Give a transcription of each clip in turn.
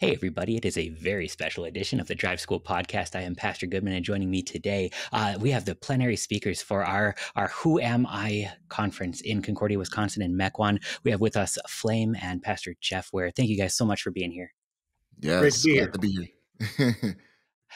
Hey, everybody. It is a very special edition of the Drive School podcast. I am Pastor Goodman, and joining me today, uh, we have the plenary speakers for our, our Who Am I conference in Concordia, Wisconsin, in Mequon. We have with us Flame and Pastor Jeff Ware. Thank you guys so much for being here. Yes, Great to be here.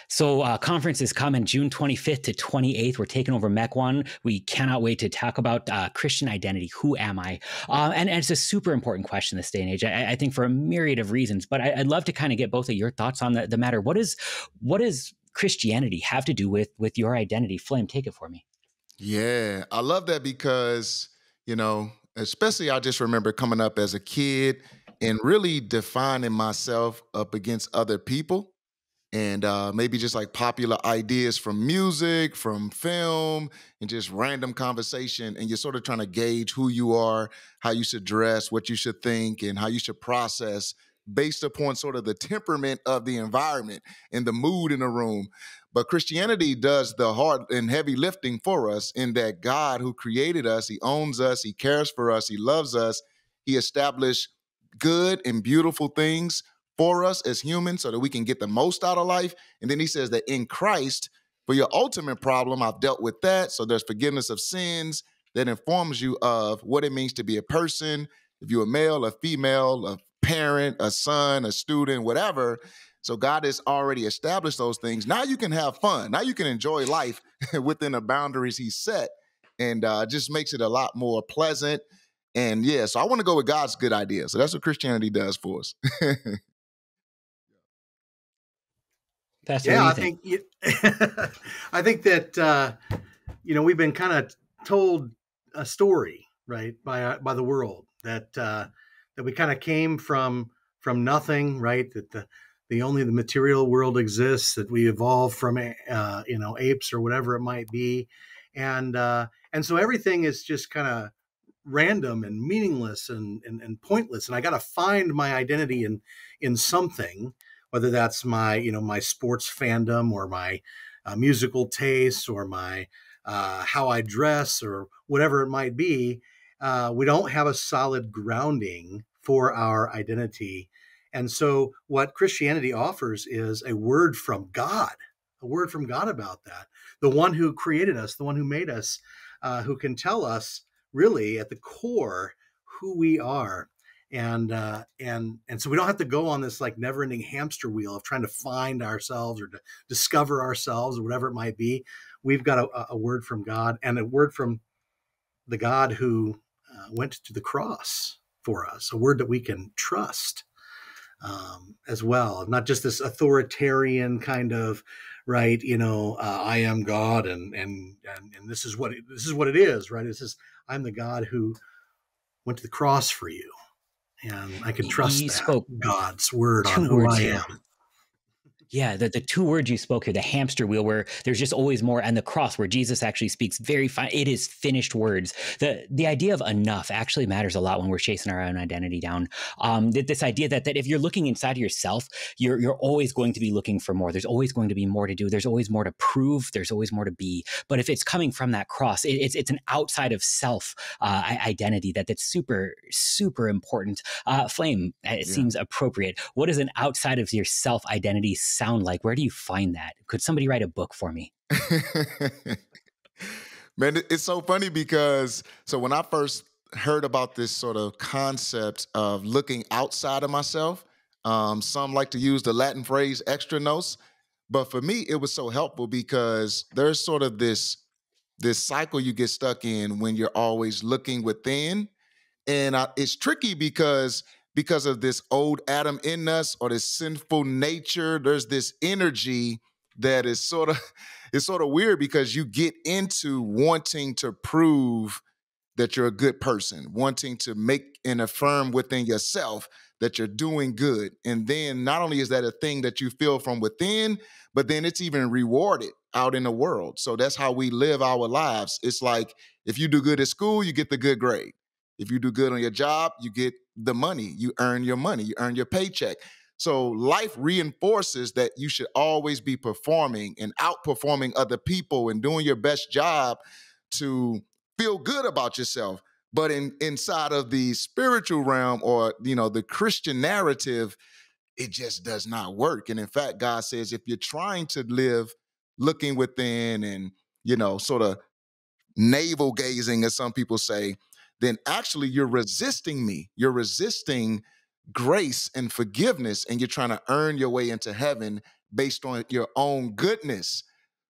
So, uh, conference is coming June 25th to 28th. We're taking over Mequon. We cannot wait to talk about uh, Christian identity. Who am I? Uh, and, and, it's a super important question this day and age. I, I think for a myriad of reasons. But I, would love to kind of get both of your thoughts on the, the matter. What is what does Christianity have to do with with your identity? Flame, take it for me. Yeah, I love that because you know, especially I just remember coming up as a kid and really defining myself up against other people and uh, maybe just like popular ideas from music, from film, and just random conversation. And you're sort of trying to gauge who you are, how you should dress, what you should think, and how you should process based upon sort of the temperament of the environment and the mood in the room. But Christianity does the hard and heavy lifting for us in that God, who created us, He owns us, He cares for us, He loves us, He established good and beautiful things for us as humans so that we can get the most out of life. And then he says that in Christ, for your ultimate problem, I've dealt with that. So there's forgiveness of sins that informs you of what it means to be a person. If you're a male, a female, a parent, a son, a student, whatever. So God has already established those things. Now you can have fun. Now you can enjoy life within the boundaries He set, and uh, just makes it a lot more pleasant. And yeah, so I want to go with God's good idea. So that's what Christianity does for us. Pastor, yeah, I think? I think that uh, you know we've been kind of told a story right by uh, by the world that uh, that we kind of came from from nothing right that the the only the material world exists that we evolved from uh, you know apes or whatever it might be. And uh, and so everything is just kind of random and meaningless and, and, and pointless. And I got to find my identity in in something whether that's my you know my sports fandom or my uh, musical tastes or my uh, how I dress or whatever it might be. Uh, we don't have a solid grounding for our identity. And so, what Christianity offers is a word from God, a word from God about that. The one who created us, the one who made us, uh, who can tell us really at the core who we are and uh, and and so we don't have to go on this like never-ending hamster wheel of trying to find ourselves or to discover ourselves or whatever it might be. We've got a, a word from God and a word from the God who uh, went to the cross for us, a word that we can trust um, as well, not just this authoritarian kind of right. You know, uh, I am God, and and and and this is what it, this is what it is, right? This is I'm the God who went to the cross for you and I can trust that, spoke God's word on who I am. Yeah, the, the two words you spoke here, the hamster wheel, where there's just always more, and the cross, where Jesus actually speaks very fine. It is finished words. The the idea of enough actually matters a lot when we're chasing our own identity down. Um, this idea that that if you're looking inside of yourself, you're you're always going to be looking for more. There's always going to be more to do. There's always more to prove. There's always more to be. But if it's coming from that cross, it, it's it's an outside of self uh, identity that that's super super important. Uh, Flame, it yeah. seems appropriate. What is an outside of your self identity? Sound like? Where do you find that? Could somebody write a book for me? Man, it's so funny because so when I first heard about this sort of concept of looking outside of myself, um, some like to use the Latin phrase extra nos, but for me it was so helpful because there's sort of this this cycle you get stuck in when you're always looking within, and I, it's tricky because because of this old Adam in us or this sinful nature. There's this energy that is sort of it's sort of weird because you get into wanting to prove that you're a good person, wanting to make and affirm within yourself that you're doing good. And then not only is that a thing that you feel from within, but then it's even rewarded out in the world. So that's how we live our lives. It's like if you do good at school, you get the good grade. If you do good on your job, you get the money. You earn your money, you earn your paycheck. So life reinforces that you should always be performing and outperforming other people and doing your best job to feel good about yourself. But in inside of the spiritual realm or you know the Christian narrative, it just does not work. And in fact, God says if you're trying to live looking within and, you know, sort of navel gazing, as some people say, then actually you're resisting me. You're resisting grace and forgiveness, and you're trying to earn your way into heaven based on your own goodness.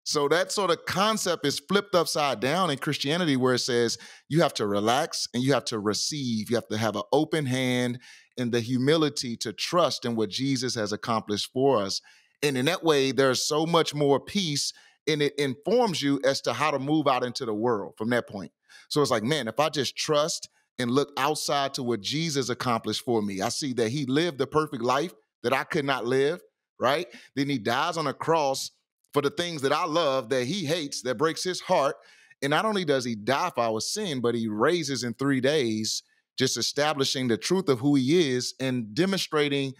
So that sort of concept is flipped upside down in Christianity, where it says you have to relax and you have to receive. You have to have an open hand and the humility to trust in what Jesus has accomplished for us. And in that way, there's so much more peace and it informs you as to how to move out into the world from that point. So it's like, man, if I just trust and look outside to what Jesus accomplished for me, I see that he lived the perfect life that I could not live, right? Then he dies on a cross for the things that I love that he hates, that breaks his heart. And not only does he die for our sin, but he raises in three days, just establishing the truth of who he is and demonstrating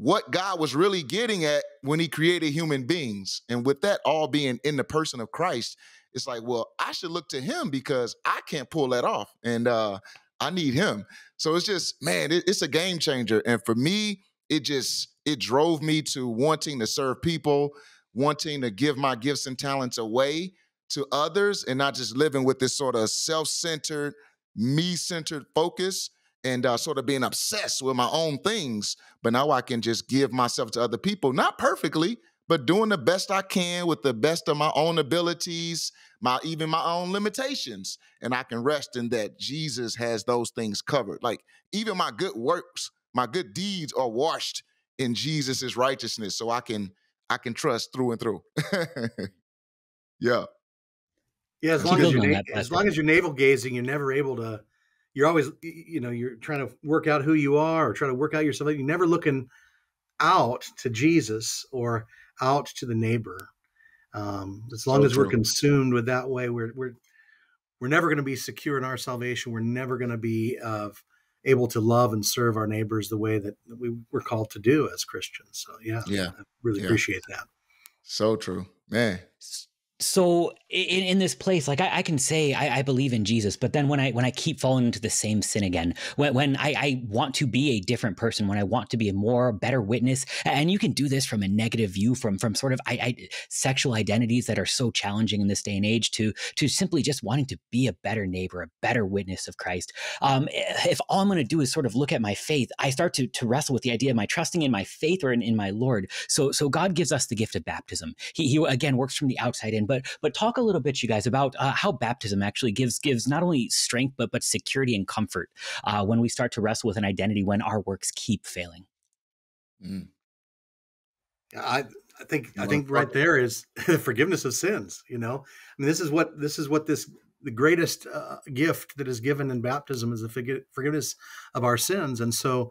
what God was really getting at when he created human beings. And with that all being in the person of Christ, it's like, well, I should look to him because I can't pull that off. And uh I need him. So it's just, man, it, it's a game changer. And for me, it just it drove me to wanting to serve people, wanting to give my gifts and talents away to others and not just living with this sort of self-centered, me-centered focus and uh, sort of being obsessed with my own things. But now I can just give myself to other people, not perfectly, but doing the best I can with the best of my own abilities, my even my own limitations, and I can rest in that Jesus has those things covered. Like even my good works, my good deeds are washed in Jesus's righteousness, so I can I can trust through and through. yeah. Yeah, as long as you're na- as long as you're navel gazing, you're never able to. You're always, you know, you're trying to work out who you are or trying to work out yourself. You're never looking out to Jesus or out to the neighbor. Um, as long so as true. we're consumed with that way, we're we're we're never going to be secure in our salvation. We're never going to be uh, able to love and serve our neighbors the way that we were called to do as Christians. So yeah, yeah, I really yeah. appreciate that. So true, man so in, in this place like i, I can say I, I, believe in jesus but then when i when i keep falling into the same sin again when, when I, I want to be a different person when i want to be a more better witness and you can do this from a negative view from from sort of I, I, sexual identities that are so challenging in this day and age to to simply just wanting to be a better neighbor a better witness of christ. Um, if all i'm going to do is sort of look at my faith i start to to wrestle with the idea am i trusting in my faith or in, in my lord. So so god gives us the gift of baptism. He, he again works from the outside in but but talk a little bit, you guys, about uh, how baptism actually gives gives not only strength but but security and comfort uh, when we start to wrestle with an identity when our works keep failing. Mm. I I think I think right there is the forgiveness of sins. You know, I mean, this is what this is what this the greatest uh, gift that is given in baptism is the forgiveness of our sins, and so.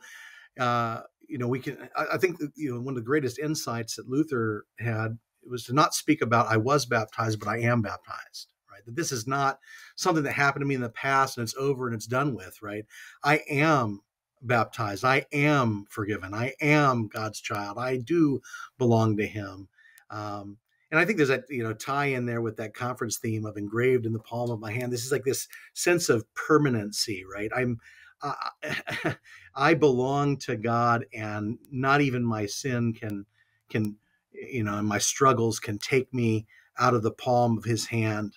Uh, you know, we can. I, I think you know one of the greatest insights that Luther had it was to not speak about I was baptized, but I am baptized, right? That this is not something that happened to me in the past and it's over and it's done with, right? I am baptized. I am forgiven. I am God's child. I do belong to Him. Um, and I think there's that you know tie in there with that conference theme of engraved in the palm of my hand. This is like this sense of permanency, right? I'm I belong to God, and not even my sin can can you know, and my struggles can take me out of the palm of his hand.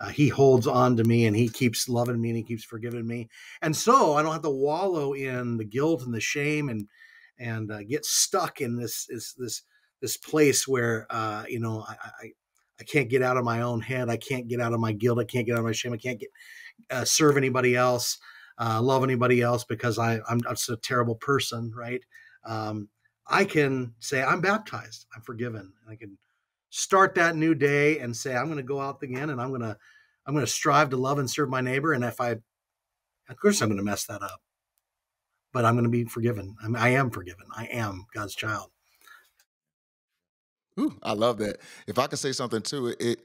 Uh, he holds on to me and he keeps loving me and he keeps forgiving me. And so I don't have to wallow in the guilt and the shame and and uh, get stuck in this this this this place where uh, you know I, I I can't get out of my own head. I can't get out of my guilt. I can't get out of my shame. I can't get uh, serve anybody else, uh, love anybody else because I I'm just a terrible person, right? Um, I can say, I'm baptized, I'm forgiven. I can start that new day and say, I'm going to go out again and I'm going to, I'm going to strive to love and serve my neighbor. And if I, of course, I'm going to mess that up, but I'm going to be forgiven. I, I am forgiven. I am God's child. Ooh, I love that. If I could say something too, it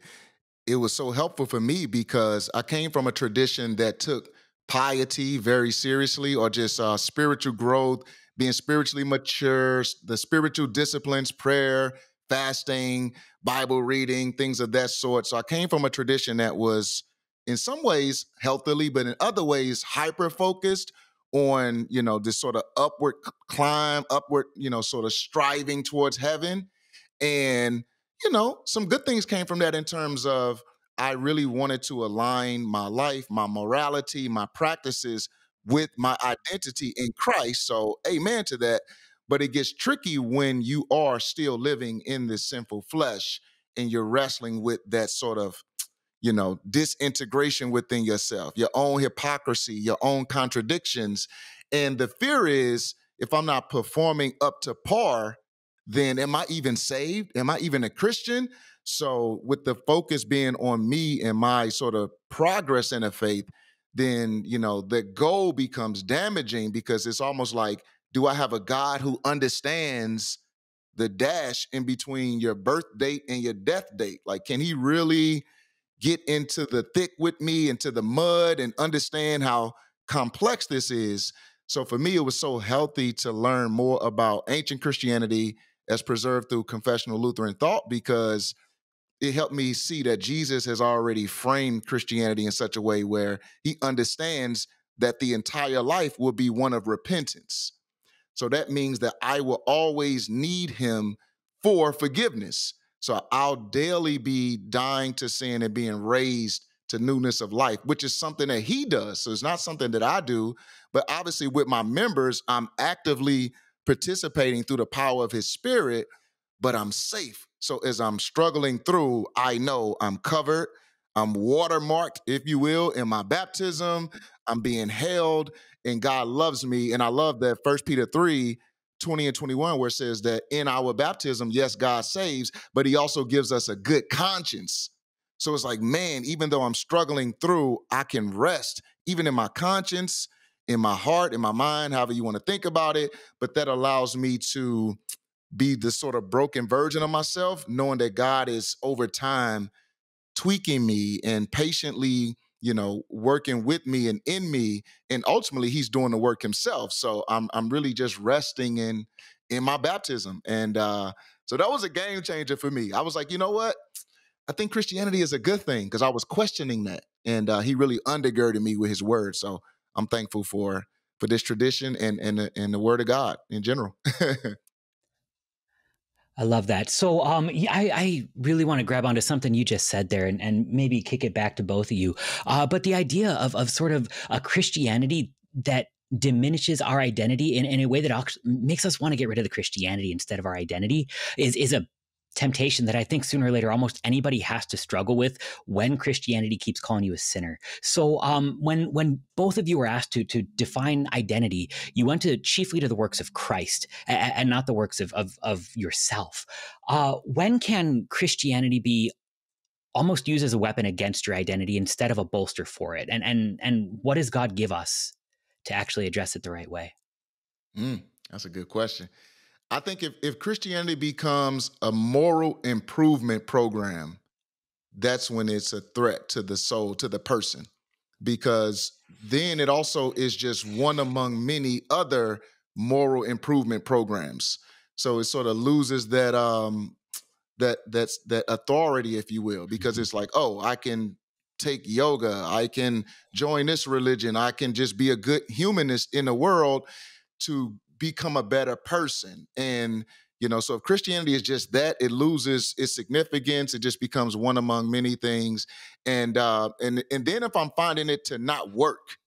it was so helpful for me because I came from a tradition that took piety very seriously or just uh, spiritual growth being spiritually mature, the spiritual disciplines, prayer, fasting, Bible reading, things of that sort. So I came from a tradition that was in some ways healthily, but in other ways hyper focused on, you know, this sort of upward climb, upward, you know, sort of striving towards heaven. And, you know, some good things came from that in terms of I really wanted to align my life, my morality, my practices with my identity in Christ. So, amen to that. But it gets tricky when you are still living in this sinful flesh and you're wrestling with that sort of you know, disintegration within yourself, your own hypocrisy, your own contradictions. And the fear is if I'm not performing up to par, then am I even saved? Am I even a Christian? So, with the focus being on me and my sort of progress in the faith, then, you know, the goal becomes damaging because it's almost like, do I have a God who understands the dash in between your birth date and your death date? Like, can he really get into the thick with me, into the mud, and understand how complex this is. So for me, it was so healthy to learn more about ancient Christianity as preserved through confessional Lutheran thought because it helped me see that Jesus has already framed Christianity in such a way where he understands that the entire life will be one of repentance. So that means that I will always need him for forgiveness. So I'll daily be dying to sin and being raised to newness of life, which is something that he does. So it's not something that I do, but obviously with my members, I'm actively participating through the power of his spirit, but I'm safe. So as I'm struggling through, I know I'm covered. I'm watermarked, if you will, in my baptism. I'm being held, and God loves me. And I love that First Peter 3 20 and 21 where it says that in our baptism yes god saves but he also gives us a good conscience so it's like man even though i'm struggling through i can rest even in my conscience in my heart in my mind however you want to think about it but that allows me to be the sort of broken version of myself knowing that god is over time tweaking me and patiently you know, working with me and in me, and ultimately he's doing the work himself. So I'm I'm really just resting in in my baptism, and uh, so that was a game changer for me. I was like, you know what? I think Christianity is a good thing because I was questioning that, and uh, he really undergirded me with his word. So I'm thankful for for this tradition and and and the word of God in general. I love that. So, um, I, I really want to grab onto something you just said there, and, and maybe kick it back to both of you. Uh, but the idea of of sort of a Christianity that diminishes our identity in, in a way that makes us want to get rid of the Christianity instead of our identity is is a temptation that I think sooner or later almost anybody has to struggle with when Christianity keeps calling you a sinner. So um, when when both of you were asked to to define identity, you went to chiefly to the works of Christ and, and not the works of of, of yourself. Uh, when can Christianity be almost used as a weapon against your identity instead of a bolster for it? And and and what does God give us to actually address it the right way? Mm, that's a good question. I think if, if Christianity becomes a moral improvement program, that's when it's a threat to the soul, to the person, because then it also is just one among many other moral improvement programs. So it sort of loses that um that that's that authority, if you will, because mm-hmm. it's like, oh, I can take yoga, I can join this religion, I can just be a good humanist in the world to become a better person. And, you know, so if Christianity is just that, it loses its significance. It just becomes one among many things. And uh and and then if I'm finding it to not work,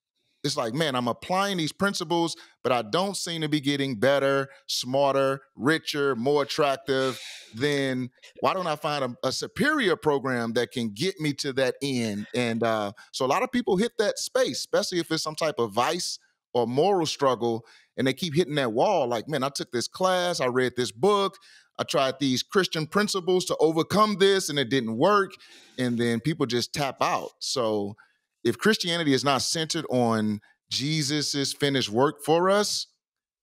it's like, man, I'm applying these principles, but I don't seem to be getting better, smarter, richer, more attractive. Then why don't I find a, a superior program that can get me to that end? And uh, so a lot of people hit that space, especially if it's some type of vice or moral struggle and they keep hitting that wall like man i took this class i read this book i tried these christian principles to overcome this and it didn't work and then people just tap out. So if christianity is not centered on jesus's finished work for us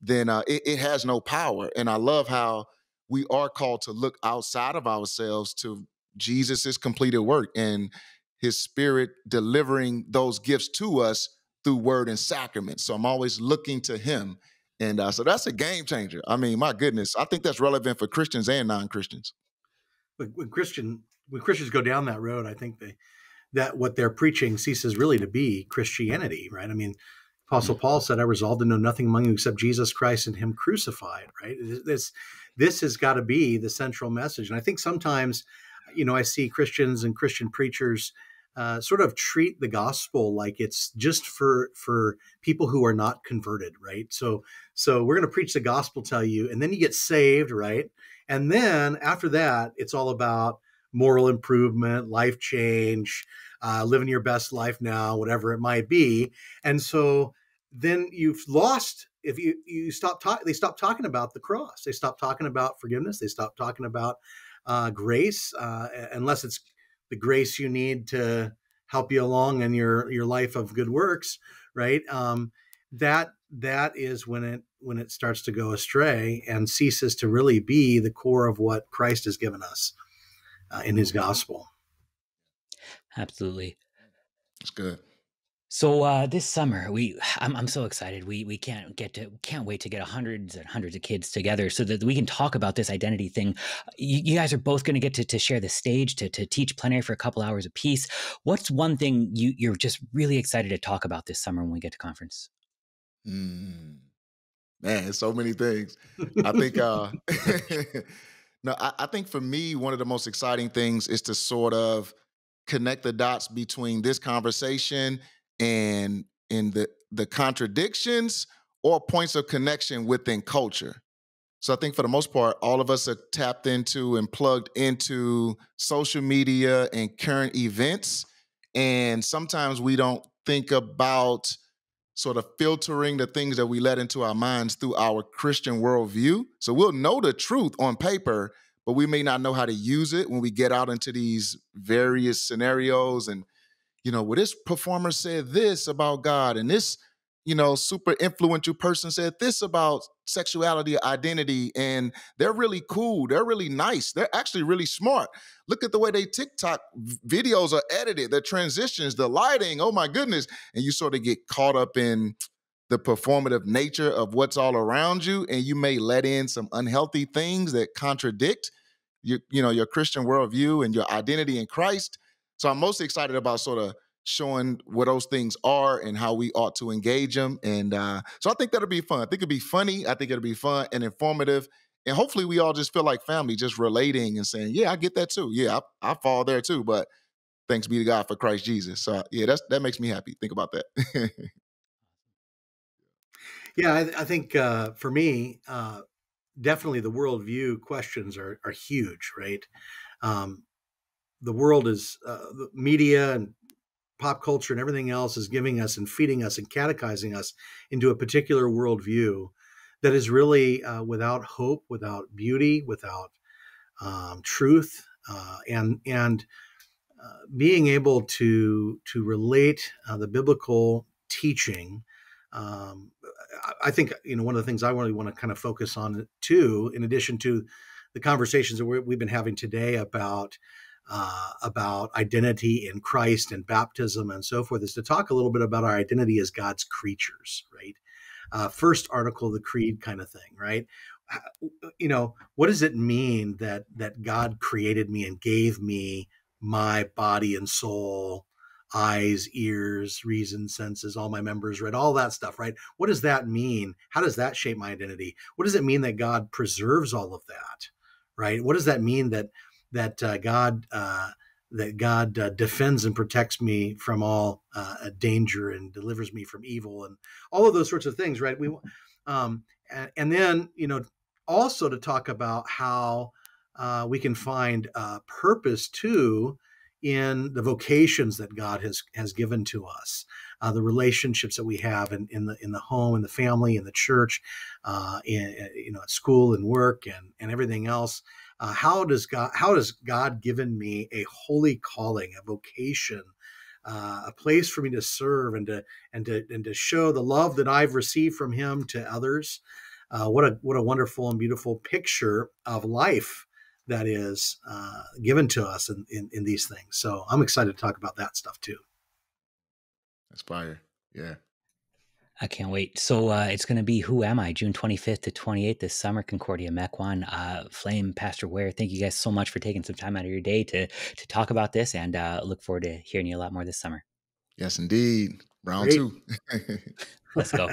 then uh, it, it has no power and i love how we are called to look outside of ourselves to jesus's completed work and his spirit delivering those gifts to us through word and sacrament. So I'm always looking to him. And uh, so that's a game changer. I mean, my goodness, I think that's relevant for Christians and non-Christians. When, when Christian when Christians go down that road, I think they that what they're preaching ceases really to be Christianity, right? I mean, Apostle mm-hmm. Paul said, "I resolved to know nothing among you except Jesus Christ and Him crucified." Right? This this has got to be the central message, and I think sometimes, you know, I see Christians and Christian preachers. Uh, sort of treat the gospel like it's just for for people who are not converted, right? So so we're going to preach the gospel, tell you, and then you get saved, right? And then after that, it's all about moral improvement, life change, uh, living your best life now, whatever it might be. And so then you've lost if you you stop talking they stop talking about the cross they stop talking about forgiveness they stop talking about uh, grace uh, unless it's the grace you need to help you along in your your life of good works right um, that that is when it when it starts to go astray and ceases to really be the core of what christ has given us uh, in his gospel. Absolutely. That's good. So uh, this summer, we I'm, I'm so excited. We we can't get to can't wait to get hundreds and hundreds of kids together so that we can talk about this identity thing. You, you guys are both going to get to to share the stage to to teach plenary for a couple hours a piece. What's one thing you you're just really excited to talk about this summer when we get to conference? Mm, man, so many things. I think uh, No, I, I think for me, one of the most exciting things is to sort of connect the dots between this conversation and in the the contradictions or points of connection within culture. So I think for the most part, all of us are tapped into and plugged into social media and current events. And sometimes we don't think about sort of filtering the things that we let into our minds through our Christian worldview. So we'll know the truth on paper, but we may not know how to use it when we get out into these various scenarios. And, you know, well, this performer said this about God, and this, you know, super influential person said this about sexuality, identity, and they're really cool. They're really nice. They're actually really smart. Look at the way they TikTok videos are edited, the transitions, the lighting. Oh my goodness. And you sort of get caught up in the performative nature of what's all around you and you may let in some unhealthy things that contradict your you know your christian worldview and your identity in christ so i'm most excited about sort of showing what those things are and how we ought to engage them and uh, so i think that'll be fun i think it'll be funny i think it'll be fun and informative and hopefully we all just feel like family, just relating and saying, "Yeah, I get that too. Yeah, I, I fall there too." But thanks be to God for Christ Jesus. So yeah, that's that makes me happy. Think about that. yeah, I, I think uh, for me, uh, definitely the worldview questions are are huge, right? Um, the world is uh, media and pop culture and everything else is giving us and feeding us and catechizing us into a particular worldview that is really uh, without hope, without beauty, without um, truth, uh, and and uh, being able to to relate uh, the biblical teaching. Um, I think you know one of the things I really want to kind of focus on too, in addition to the conversations that we have been having today about uh, about identity in Christ and baptism and so forth, is to talk a little bit about our identity as God's creatures, right? uh, first article of the creed kind of thing, right? You know, what does it mean that that God created me and gave me my body and soul, eyes, ears, reason, senses, all my members, right? All that stuff, right? What does that mean? How does that shape my identity? What does it mean that God preserves all of that, right? What does that mean that that uh, God uh, that God uh, defends and protects me from all uh, danger and delivers me from evil and all of those sorts of things, right? We, um, and, and then you know, also to talk about how uh, we can find purpose too in the vocations that God has has given to us, uh, the relationships that we have in, in the in the home, in the family, in the church, uh, in you know, at school and work, and and everything else uh, how does God how has God given me a holy calling, a vocation, uh, a place for me to serve and to and to and to show the love that I've received from Him to others? Uh, what a what a wonderful and beautiful picture of life that is uh, given to us in, in, in these things. So I'm excited to talk about that stuff too. That's fire. Yeah. I can't wait. So uh, it's going to be Who Am I, June 25th to 28th this summer, Concordia Mequon. Uh, Flame, Pastor Ware, thank you guys so much for taking some time out of your day to to talk about this and uh, look forward to hearing you a lot more this summer. Yes, indeed. Round Great. two. Let's go.